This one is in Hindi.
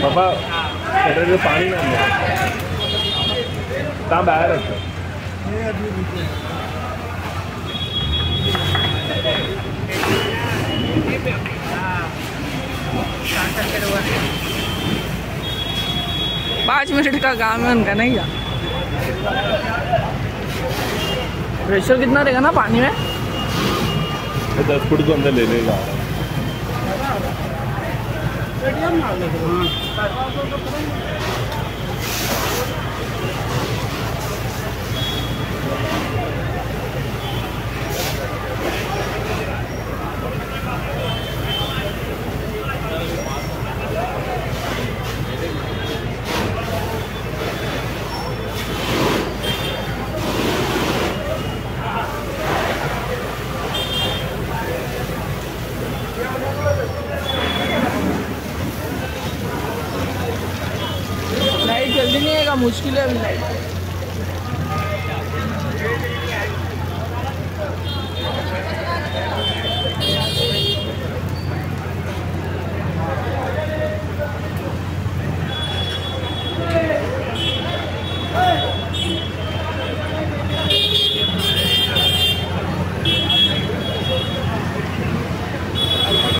शटर में पानी ना अंदर तव्हां ॿाहिरि पाँच मिनट का काम है उनका नहीं प्रेशर कितना रहेगा ना पानी में? दस फुट को अंदर ले लेगा। स्टेडियम ना जल्दी नहीं आएगा मुश्किल है अभी। लाइट